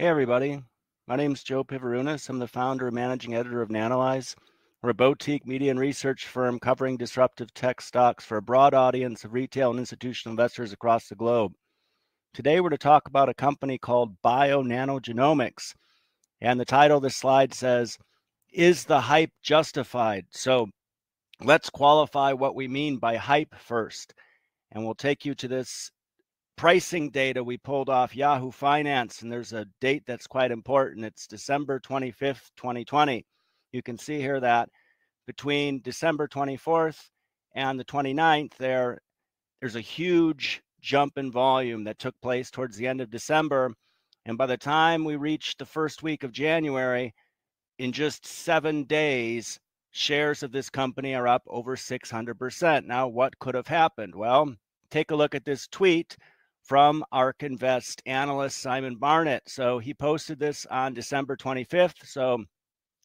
Hey, everybody. My name is Joe Pivarunas. I'm the founder and managing editor of Nanalyze. We're a boutique media and research firm covering disruptive tech stocks for a broad audience of retail and institutional investors across the globe. Today, we're to talk about a company called Bionano Genomics. And the title of the slide says, Is the hype justified? So let's qualify what we mean by hype first. And we'll take you to this pricing data we pulled off Yahoo Finance, and there's a date that's quite important. It's December 25th, 2020. You can see here that between December 24th and the 29th, there, there's a huge jump in volume that took place towards the end of December. And by the time we reached the first week of January, in just seven days, shares of this company are up over 600%. Now, what could have happened? Well, take a look at this tweet from ARK Invest analyst Simon Barnett. So he posted this on December 25th. So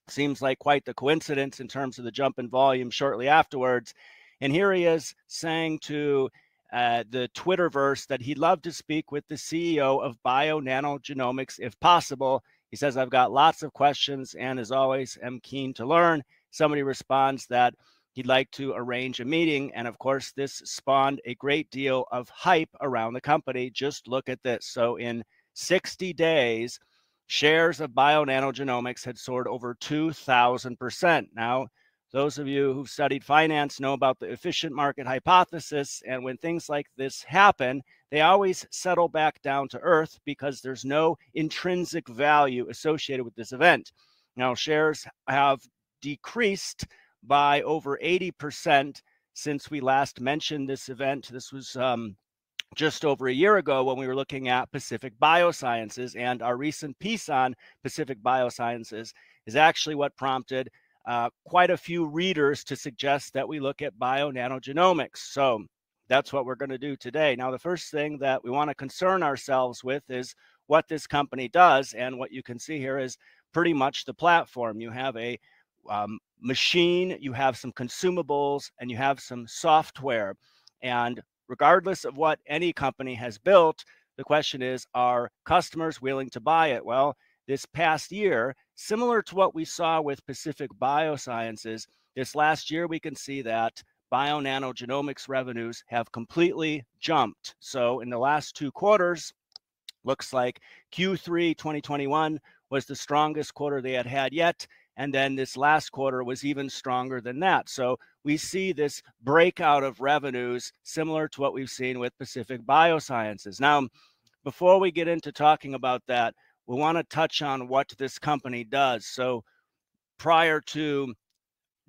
seems like quite the coincidence in terms of the jump in volume shortly afterwards. And here he is saying to uh, the Twitterverse that he'd love to speak with the CEO of Bionano Genomics if possible. He says, I've got lots of questions and as always, am keen to learn. Somebody responds that He'd like to arrange a meeting. And of course, this spawned a great deal of hype around the company. Just look at this. So, in 60 days, shares of Bionano Genomics had soared over 2,000%. Now, those of you who've studied finance know about the efficient market hypothesis. And when things like this happen, they always settle back down to earth because there's no intrinsic value associated with this event. Now, shares have decreased by over 80% since we last mentioned this event. This was um, just over a year ago when we were looking at Pacific Biosciences, and our recent piece on Pacific Biosciences is actually what prompted uh, quite a few readers to suggest that we look at Bionano Genomics. So that's what we're going to do today. Now, the first thing that we want to concern ourselves with is what this company does. And what you can see here is pretty much the platform. You have a um, machine, you have some consumables, and you have some software. And regardless of what any company has built, the question is are customers willing to buy it? Well, this past year, similar to what we saw with Pacific Biosciences, this last year we can see that Bionano Genomics revenues have completely jumped. So in the last two quarters, looks like Q3 2021 was the strongest quarter they had had yet. And then this last quarter was even stronger than that. So we see this breakout of revenues similar to what we've seen with Pacific Biosciences. Now, before we get into talking about that, we want to touch on what this company does. So prior to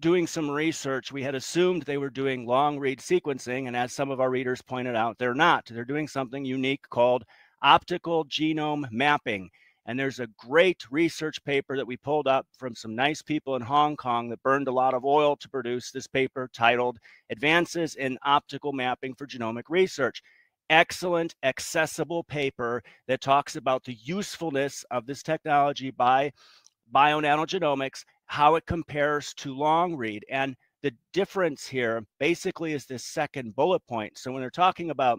doing some research, we had assumed they were doing long read sequencing. And as some of our readers pointed out, they're not. They're doing something unique called optical genome mapping. And there's a great research paper that we pulled up from some nice people in Hong Kong that burned a lot of oil to produce this paper titled Advances in Optical Mapping for Genomic Research. Excellent, accessible paper that talks about the usefulness of this technology by Bionano Genomics, how it compares to long read. And the difference here basically is this second bullet point. So when they're talking about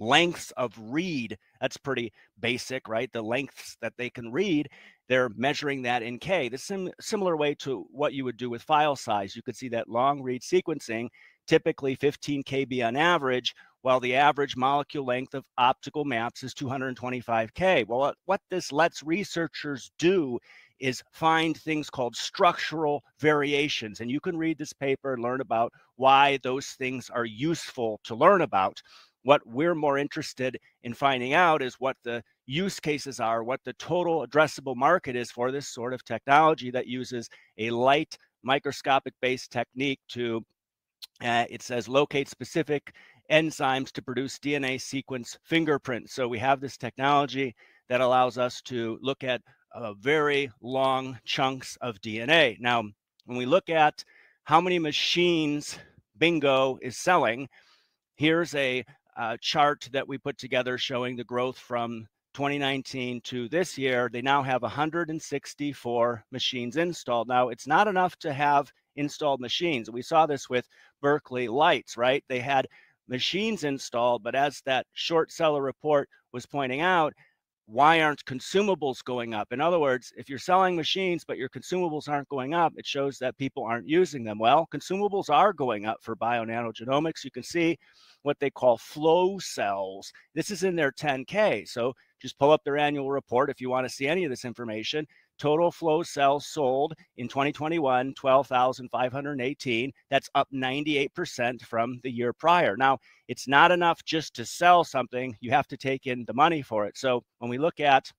lengths of read. That's pretty basic, right? The lengths that they can read, they're measuring that in K. The sim- similar way to what you would do with file size. You could see that long read sequencing, typically 15 KB on average, while the average molecule length of optical maps is 225K. Well, what this lets researchers do is find things called structural variations. And you can read this paper and learn about why those things are useful to learn about. What we're more interested in finding out is what the use cases are, what the total addressable market is for this sort of technology that uses a light microscopic based technique to, uh, it says, locate specific enzymes to produce DNA sequence fingerprints. So we have this technology that allows us to look at uh, very long chunks of DNA. Now, when we look at how many machines Bingo is selling, here's a uh, chart that we put together showing the growth from 2019 to this year, they now have 164 machines installed. Now, it's not enough to have installed machines. We saw this with Berkeley Lights, right? They had machines installed, but as that short seller report was pointing out, why aren't consumables going up? In other words, if you're selling machines but your consumables aren't going up, it shows that people aren't using them. Well, consumables are going up for Bionano Genomics. You can see what they call flow cells. This is in their 10K. So just pull up their annual report if you want to see any of this information. Total flow cells sold in 2021, 12,518. That's up 98% from the year prior. Now, it's not enough just to sell something, you have to take in the money for it. So when we look at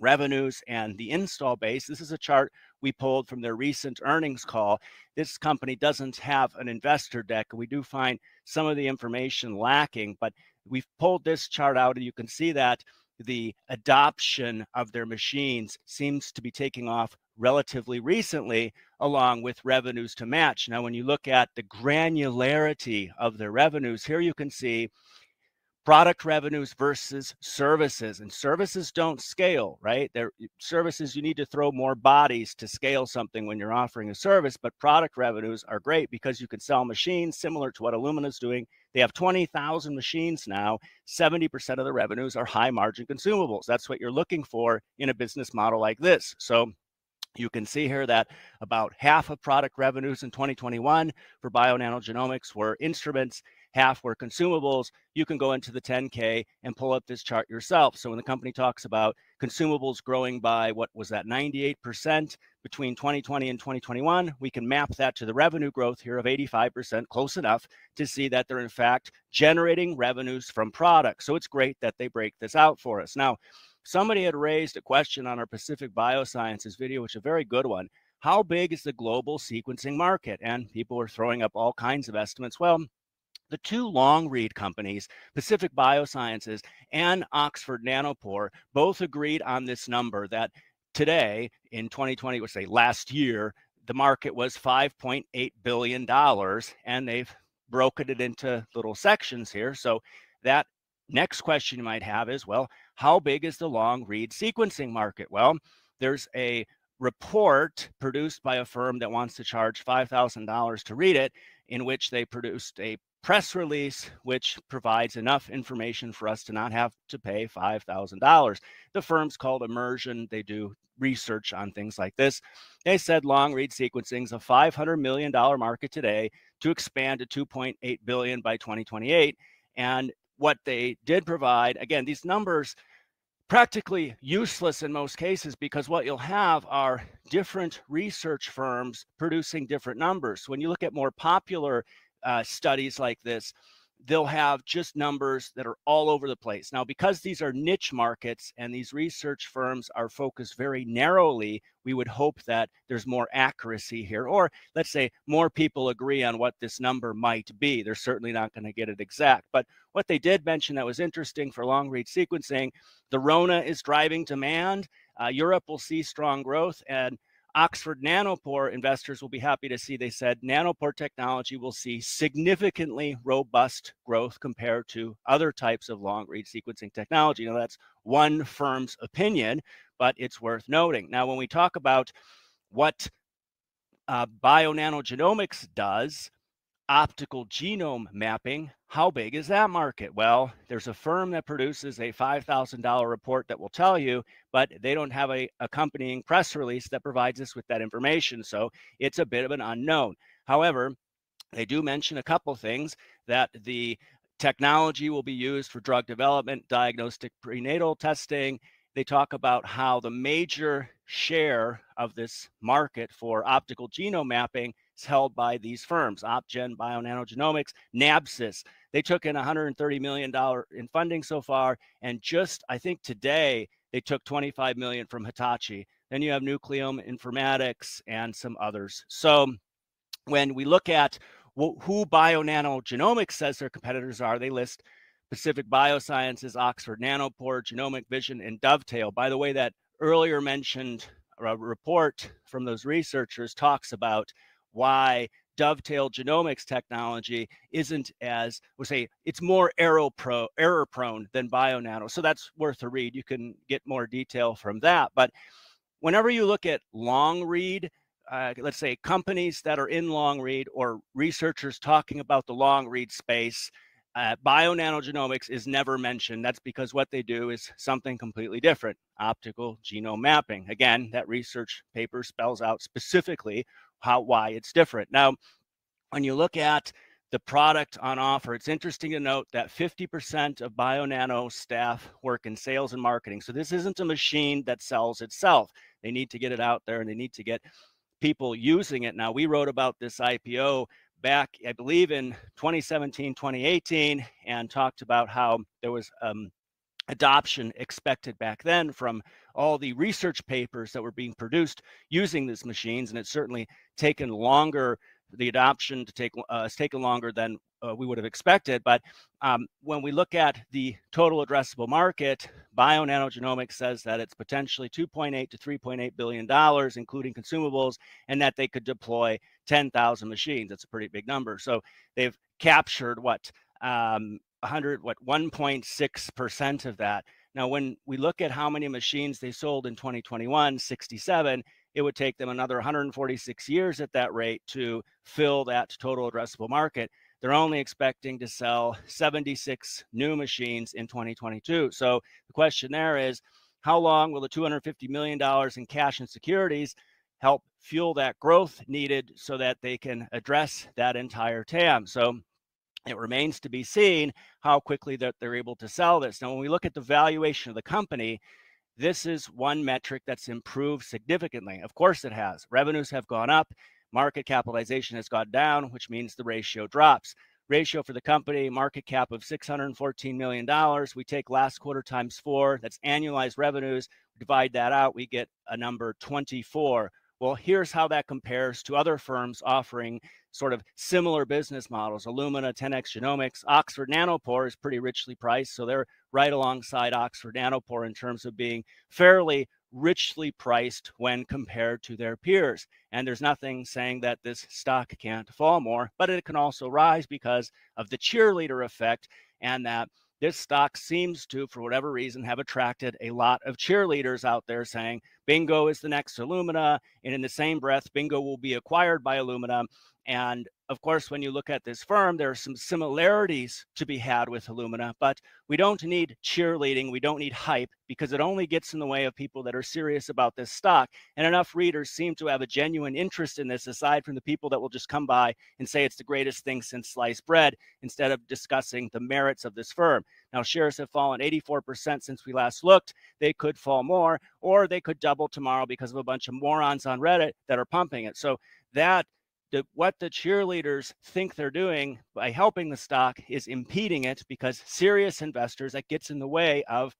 revenues and the install base. This is a chart we pulled from their recent earnings call. This company doesn't have an investor deck. And we do find some of the information lacking, but we've pulled this chart out and you can see that the adoption of their machines seems to be taking off relatively recently, along with revenues to match. Now, when you look at the granularity of their revenues, here you can see product revenues versus services and services don't scale right? There services you need to throw more bodies to scale something when you're offering a service but product revenues are great because you can sell machines similar to what illumina is doing. They have 20000 machines now. 70% of the revenues are high margin consumables. That's what you're looking for in a business model like this. So you can see here that about half of product revenues in 2021 for Bionano Genomics were instruments half were consumables, you can go into the 10K and pull up this chart yourself. So when the company talks about consumables growing by what was that 98% between 2020 and 2021, we can map that to the revenue growth here of 85%, close enough to see that they're in fact generating revenues from products. So it's great that they break this out for us. Now, somebody had raised a question on our Pacific Biosciences video, which is a very good one. How big is the global sequencing market? And people are throwing up all kinds of estimates. Well, the two long read companies, Pacific Biosciences and Oxford Nanopore, both agreed on this number that today in 2020, would say last year, the market was $5.8 billion, and they've broken it into little sections here. So that next question you might have is, well, how big is the long read sequencing market? Well, there's a report produced by a firm that wants to charge $5,000 to read it, in which they produced a press release, which provides enough information for us to not have to pay $5,000. The firm's called Immersion. They do research on things like this. They said long read sequencing is a $500 million market today to expand to 2.8 billion by 2028. And what they did provide, again, these numbers practically useless in most cases because what you'll have are different research firms producing different numbers. When you look at more popular uh, studies like this, they'll have just numbers that are all over the place. Now, because these are niche markets and these research firms are focused very narrowly, we would hope that there's more accuracy here, or let's say more people agree on what this number might be. They're certainly not going to get it exact. But what they did mention that was interesting for long read sequencing the Rona is driving demand. Uh, Europe will see strong growth, and Oxford Nanopore investors will be happy to see they said nanopore technology will see significantly robust growth compared to other types of long read sequencing technology. Now, that's one firm's opinion, but it's worth noting. Now, when we talk about what uh, Bionano Genomics does, optical genome mapping, how big is that market? Well, there's a firm that produces a $5,000 report that will tell you, but they don't have a accompanying press release that provides us with that information. So it's a bit of an unknown. However, they do mention a couple things that the technology will be used for drug development, diagnostic prenatal testing. They talk about how the major share of this market for optical genome mapping is held by these firms, OpGen, Bionano Genomics, Nabsys. They took in $130 million in funding so far. And just, I think today, they took 25 million from Hitachi. Then you have Nucleome Informatics and some others. So when we look at who Bionano Genomics says their competitors are, they list Pacific Biosciences, Oxford Nanopore, Genomic Vision, and Dovetail. By the way, that earlier mentioned uh, report from those researchers talks about why dovetail genomics technology isn't as we'll say it's more error pro error prone than bionano so that's worth a read you can get more detail from that but whenever you look at long read uh, let's say companies that are in long read or researchers talking about the long read space uh, Bionano Genomics is never mentioned. That's because what they do is something completely different optical genome mapping. Again, that research paper spells out specifically how why it's different. Now, when you look at the product on offer, it's interesting to note that 50% of BioNano staff work in sales and marketing. So this isn't a machine that sells itself. They need to get it out there and they need to get people using it. Now, we wrote about this IPO back, I believe, in 2017, 2018, and talked about how there was um, adoption expected back then from all the research papers that were being produced using these machines. And it's certainly taken longer, the adoption to take uh, has taken longer than uh, we would have expected. But um, when we look at the total addressable market, Bionano Genomics says that it's potentially 2.8 to 3.8 billion dollars, including consumables, and that they could deploy 10,000 machines. That's a pretty big number. So they've captured what um, 100, what 1.6 percent of that. Now, when we look at how many machines they sold in 2021, 67, it would take them another 146 years at that rate to fill that total addressable market they're only expecting to sell 76 new machines in 2022. So the question there is how long will the $250 million in cash and securities help fuel that growth needed so that they can address that entire TAM? So it remains to be seen how quickly that they're able to sell this. Now, when we look at the valuation of the company, this is one metric that's improved significantly. Of course, it has. Revenues have gone up. Market capitalization has gone down, which means the ratio drops. Ratio for the company, market cap of $614 million. We take last quarter times four, that's annualized revenues. divide that out, we get a number 24. Well, here's how that compares to other firms offering sort of similar business models. Illumina, 10x Genomics, Oxford Nanopore is pretty richly priced. So they're right alongside Oxford Nanopore in terms of being fairly richly priced when compared to their peers. And there's nothing saying that this stock can't fall more, but it can also rise because of the cheerleader effect and that this stock seems to, for whatever reason, have attracted a lot of cheerleaders out there saying Bingo is the next Illumina. And in the same breath, Bingo will be acquired by Illumina. And of course, when you look at this firm, there are some similarities to be had with Illumina, but we don't need cheerleading. We don't need hype because it only gets in the way of people that are serious about this stock. And enough readers seem to have a genuine interest in this, aside from the people that will just come by and say it's the greatest thing since sliced bread, instead of discussing the merits of this firm. Now, shares have fallen 84% since we last looked. They could fall more, or they could double tomorrow because of a bunch of morons on Reddit that are pumping it. So that the, what the cheerleaders think they're doing by helping the stock is impeding it because serious investors that gets in the way of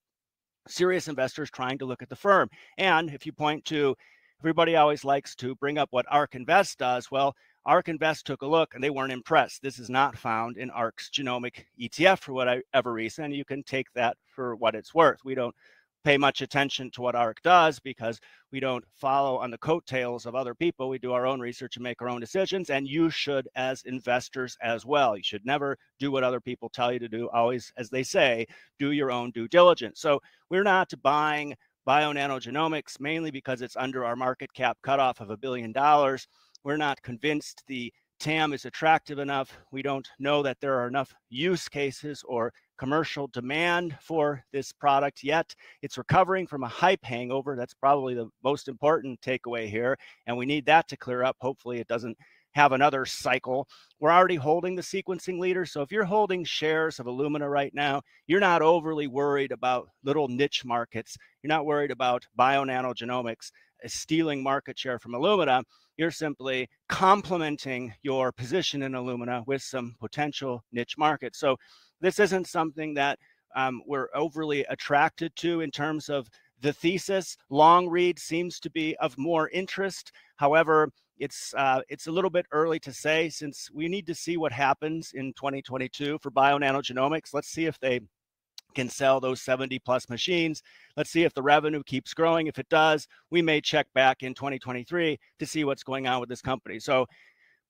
serious investors trying to look at the firm. And if you point to everybody always likes to bring up what ARK Invest does, well, ARK Invest took a look and they weren't impressed. This is not found in ARK's genomic ETF for whatever reason. You can take that for what it's worth. We don't pay much attention to what ARK does because we don't follow on the coattails of other people. We do our own research and make our own decisions. And you should, as investors, as well. You should never do what other people tell you to do. Always, as they say, do your own due diligence. So we're not buying Bionano Genomics mainly because it's under our market cap cutoff of a billion dollars. We're not convinced the TAM is attractive enough. We don't know that there are enough use cases or commercial demand for this product yet. It's recovering from a hype hangover. That's probably the most important takeaway here. And we need that to clear up. Hopefully, it doesn't have another cycle. We're already holding the sequencing leader. So if you're holding shares of Illumina right now, you're not overly worried about little niche markets. You're not worried about Bionano Genomics uh, stealing market share from Illumina you're simply complementing your position in Illumina with some potential niche markets. So this isn't something that um, we're overly attracted to in terms of the thesis. Long read seems to be of more interest. However, it's uh, it's a little bit early to say since we need to see what happens in 2022 for Bionano Genomics. Let's see if they can sell those 70 plus machines. Let's see if the revenue keeps growing. If it does, we may check back in 2023 to see what's going on with this company. So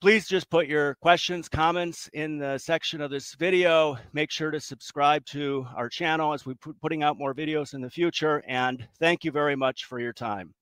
please just put your questions, comments in the section of this video. Make sure to subscribe to our channel as we're putting out more videos in the future. And thank you very much for your time.